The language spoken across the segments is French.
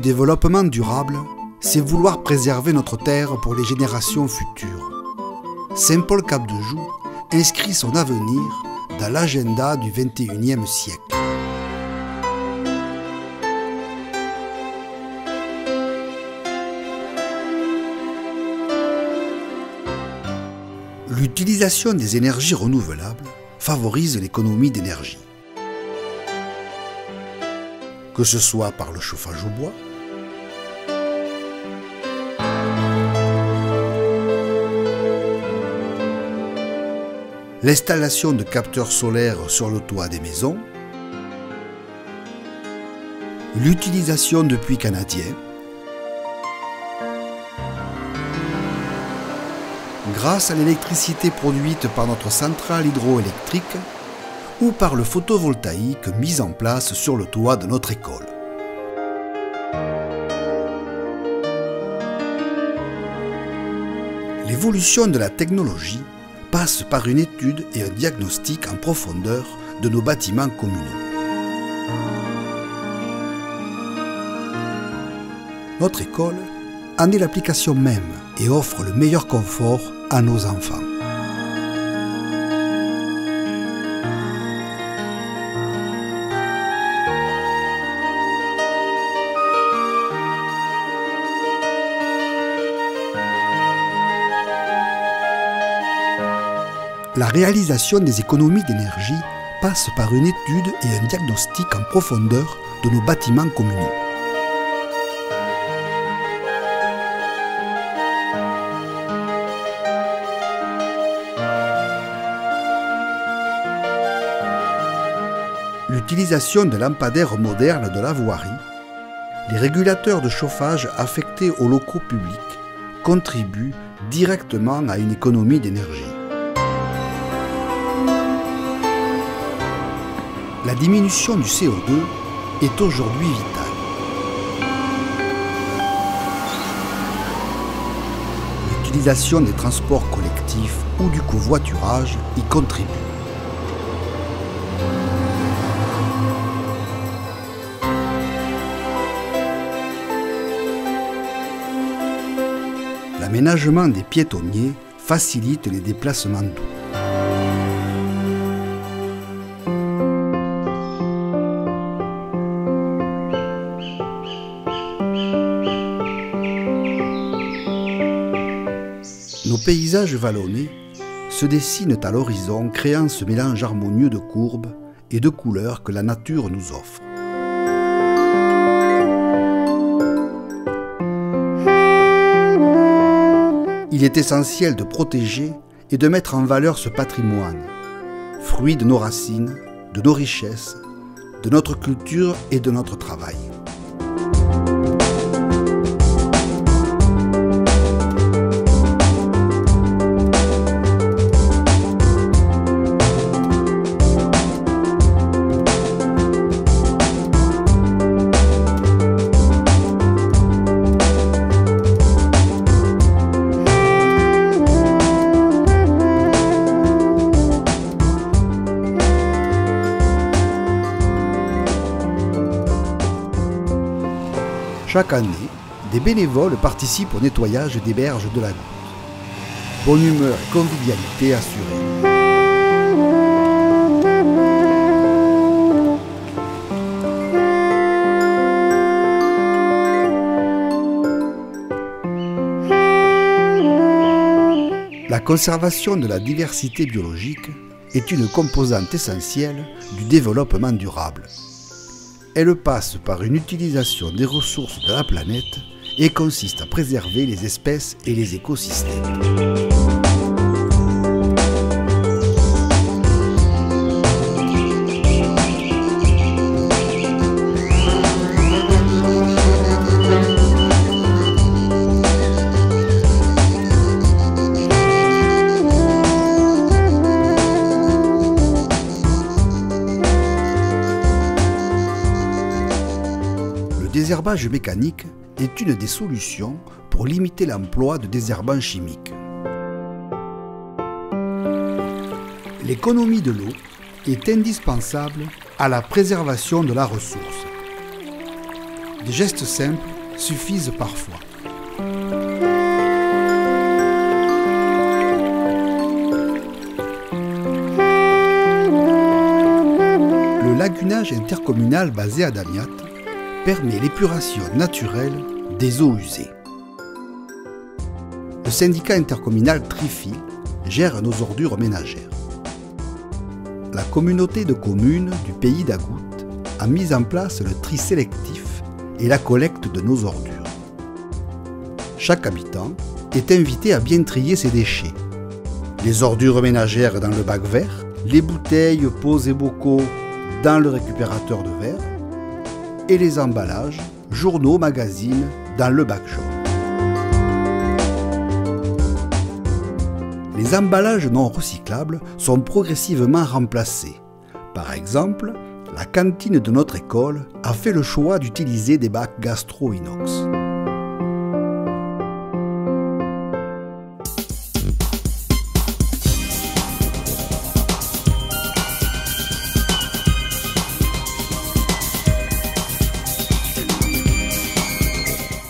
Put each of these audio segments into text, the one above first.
développement durable, c'est vouloir préserver notre terre pour les générations futures. Saint-Paul Capdejoux inscrit son avenir dans l'agenda du XXIe siècle. L'utilisation des énergies renouvelables favorise l'économie d'énergie. Que ce soit par le chauffage au bois, l'installation de capteurs solaires sur le toit des maisons, l'utilisation de puits canadiens, grâce à l'électricité produite par notre centrale hydroélectrique ou par le photovoltaïque mis en place sur le toit de notre école. L'évolution de la technologie passe par une étude et un diagnostic en profondeur de nos bâtiments communaux. Notre école en est l'application même et offre le meilleur confort à nos enfants. La réalisation des économies d'énergie passe par une étude et un diagnostic en profondeur de nos bâtiments communaux. L'utilisation de lampadaires modernes de la voirie, les régulateurs de chauffage affectés aux locaux publics contribuent directement à une économie d'énergie. La diminution du CO2 est aujourd'hui vitale. L'utilisation des transports collectifs ou du covoiturage y contribue. L'aménagement des piétonniers facilite les déplacements doux. Paysages vallonnés se dessinent à l'horizon, créant ce mélange harmonieux de courbes et de couleurs que la nature nous offre. Il est essentiel de protéger et de mettre en valeur ce patrimoine, fruit de nos racines, de nos richesses, de notre culture et de notre travail. Chaque année, des bénévoles participent au nettoyage des berges de la Goutte. Bonne humeur et convivialité assurée. La conservation de la diversité biologique est une composante essentielle du développement durable. Elle passe par une utilisation des ressources de la planète et consiste à préserver les espèces et les écosystèmes. Désherbage mécanique est une des solutions pour limiter l'emploi de désherbants chimiques. L'économie de l'eau est indispensable à la préservation de la ressource. des gestes simples suffisent parfois. Le lagunage intercommunal basé à Damiat permet l'épuration naturelle des eaux usées. Le syndicat intercommunal Trifi gère nos ordures ménagères. La communauté de communes du pays d'Agout a mis en place le tri sélectif et la collecte de nos ordures. Chaque habitant est invité à bien trier ses déchets. Les ordures ménagères dans le bac vert, les bouteilles, pots et bocaux dans le récupérateur de verre et les emballages, journaux, magazines dans le bac jaune. Les emballages non recyclables sont progressivement remplacés. Par exemple, la cantine de notre école a fait le choix d'utiliser des bacs gastro-inox.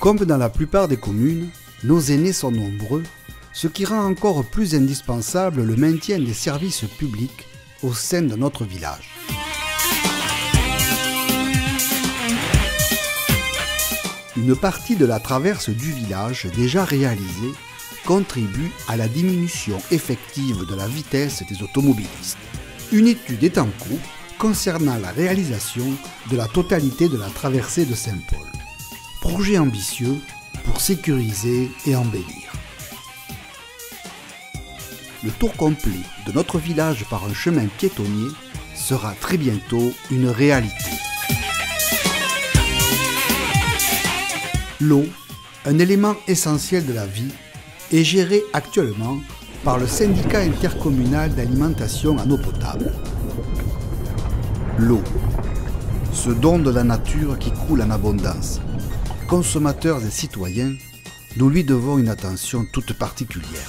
Comme dans la plupart des communes, nos aînés sont nombreux, ce qui rend encore plus indispensable le maintien des services publics au sein de notre village. Une partie de la traverse du village déjà réalisée contribue à la diminution effective de la vitesse des automobilistes. Une étude est en cours concernant la réalisation de la totalité de la traversée de Saint-Paul. Projet ambitieux pour sécuriser et embellir. Le tour complet de notre village par un chemin piétonnier sera très bientôt une réalité. L'eau, un élément essentiel de la vie, est gérée actuellement par le syndicat intercommunal d'alimentation en eau potable. L'eau, ce don de la nature qui coule en abondance. Consommateurs et citoyens, nous lui devons une attention toute particulière.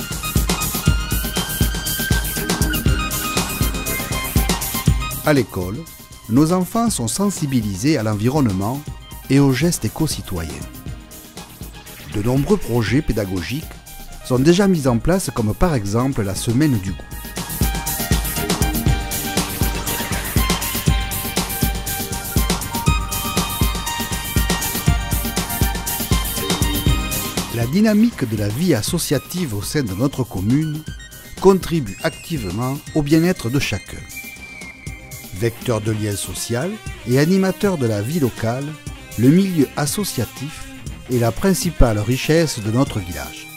À l'école, nos enfants sont sensibilisés à l'environnement et aux gestes éco-citoyens. De nombreux projets pédagogiques sont déjà mis en place comme par exemple la semaine du goût. Dynamique de la vie associative au sein de notre commune contribue activement au bien-être de chacun. Vecteur de lien social et animateur de la vie locale, le milieu associatif est la principale richesse de notre village.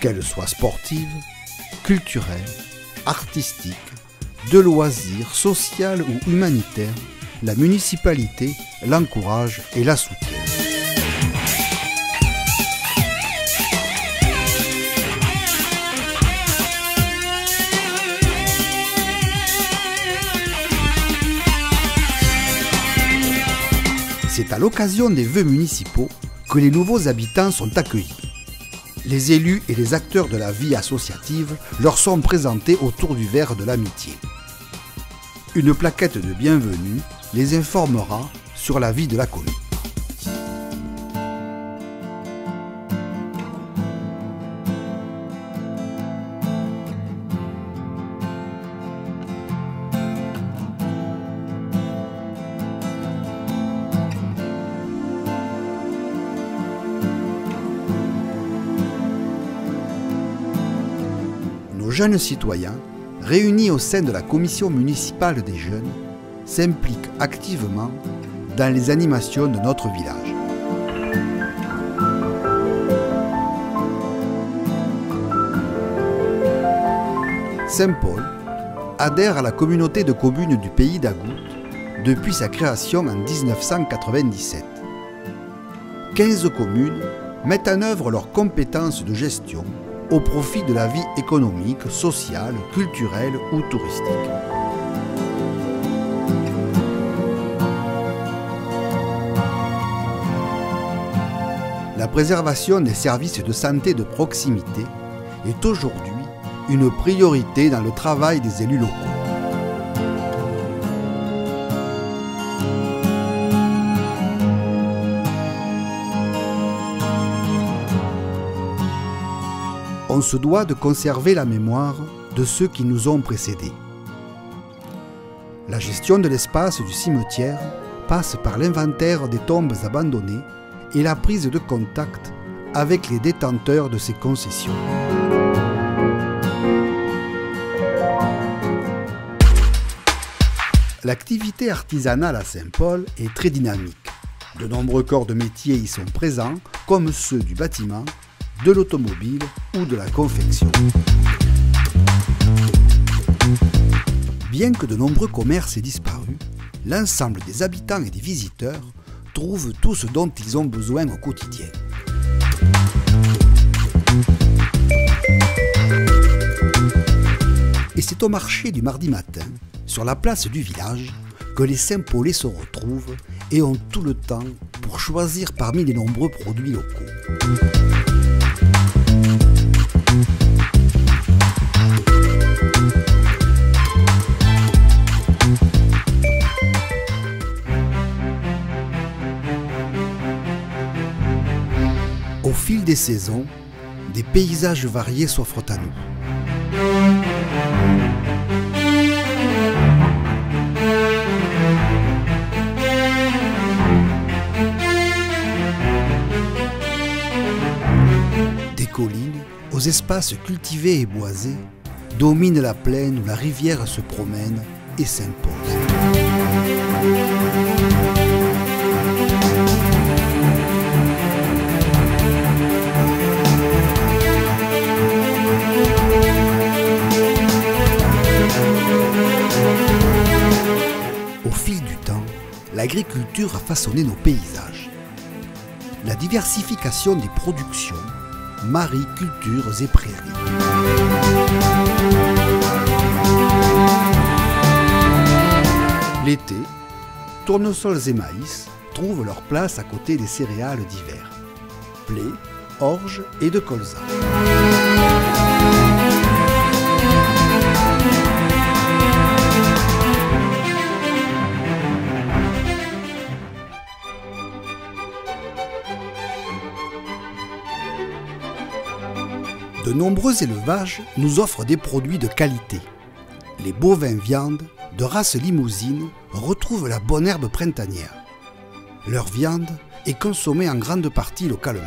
Qu'elle soit sportive, culturelle, artistique, de loisirs, sociale ou humanitaire, la municipalité l'encourage et la soutient. C'est à l'occasion des vœux municipaux que les nouveaux habitants sont accueillis. Les élus et les acteurs de la vie associative leur sont présentés autour du verre de l'amitié. Une plaquette de bienvenue les informera sur la vie de la commune. Jeunes citoyens, réunis au sein de la commission municipale des jeunes, s'impliquent activement dans les animations de notre village. Saint-Paul adhère à la communauté de communes du pays d'Agout depuis sa création en 1997. 15 communes mettent en œuvre leurs compétences de gestion au profit de la vie économique, sociale, culturelle ou touristique. La préservation des services de santé de proximité est aujourd'hui une priorité dans le travail des élus locaux. On se doit de conserver la mémoire de ceux qui nous ont précédés. La gestion de l'espace du cimetière passe par l'inventaire des tombes abandonnées et la prise de contact avec les détenteurs de ces concessions. L'activité artisanale à Saint-Paul est très dynamique. De nombreux corps de métier y sont présents, comme ceux du bâtiment, de l'automobile ou de la confection. Bien que de nombreux commerces aient disparu, l'ensemble des habitants et des visiteurs trouvent tout ce dont ils ont besoin au quotidien. Et c'est au marché du mardi matin, sur la place du village, que les Saint-Paulais se retrouvent et ont tout le temps pour choisir parmi les nombreux produits locaux. Fil des saisons, des paysages variés s'offrent à nous. Des collines aux espaces cultivés et boisés dominent la plaine où la rivière se promène et s'impose. L'agriculture a façonné nos paysages. La diversification des productions marie cultures et prairies. L'été, tournesols et maïs trouvent leur place à côté des céréales d'hiver. Blé, orge et de colza. De nombreux élevages nous offrent des produits de qualité. Les bovins viandes de race limousine retrouvent la bonne herbe printanière. Leur viande est consommée en grande partie localement.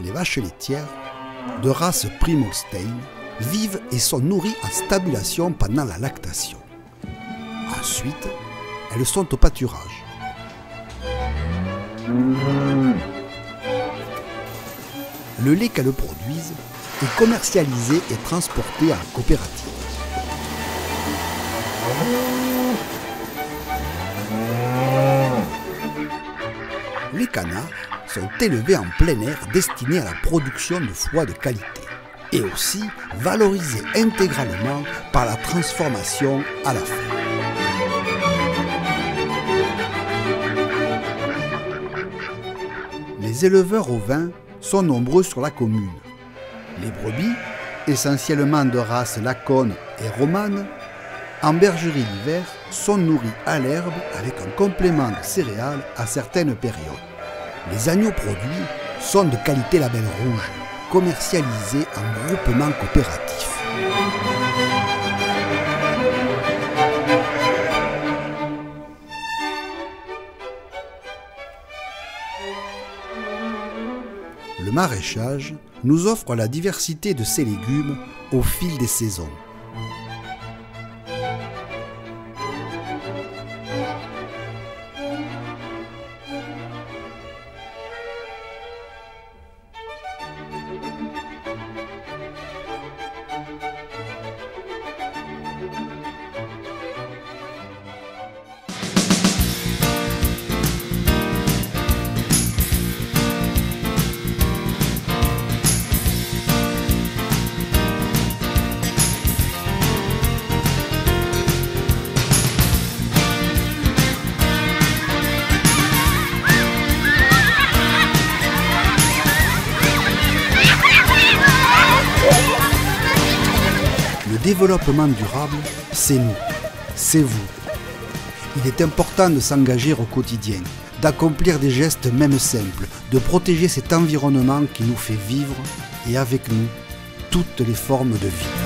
Les vaches laitières, de race Primolstein, vivent et sont nourries en stabulation pendant la lactation. Ensuite, elles sont au pâturage. Le lait qu'elles produisent est commercialisé et transporté en coopérative. Les canards sont élevés en plein air destinés à la production de foie de qualité et aussi valorisés intégralement par la transformation à la fin. Les éleveurs au vin sont nombreux sur la commune. Les brebis, essentiellement de race lacone et romane, en bergerie l'hiver, sont nourries à l'herbe avec un complément de céréales à certaines périodes. Les agneaux produits sont de qualité label rouge, commercialisés en groupement coopératif. Le maraîchage nous offre la diversité de ses légumes au fil des saisons. Développement durable, c'est nous. c'est vous. Il est important de s'engager au quotidien, d'accomplir des gestes même simples, de protéger cet environnement qui nous fait vivre et avec nous toutes les formes de vie.